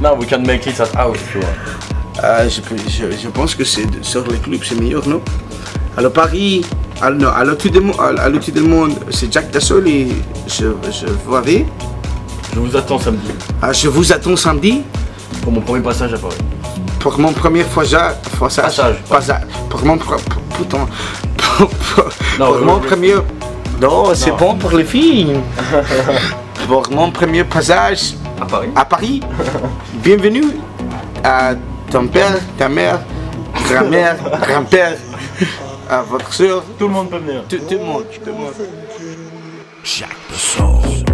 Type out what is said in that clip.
No, we can make it at house if you want. Euh, je, peux- je- je pense que c'est sur les clubs c'est meilleur, non? Alors Paris, à, non, à l'autre du monde, c'est Jack Dassault et je, je vous avais. Je vous attends samedi Ah, je vous attends samedi? Pour mon premier passage à Paris. pour mon premier passage? Passage. Passage. passage- Pour mon pour- putain, pour, pour- Non, pour le- mon premier. Non, c'est bon pour les filles. pour mon premier passage À Paris à Paris. Bienvenue à ton père, ta mère, grand-mère, grand-père, à votre soeur, Tout le monde peut venir. tout, tout le monde. Tout le monde. Jack the Soul.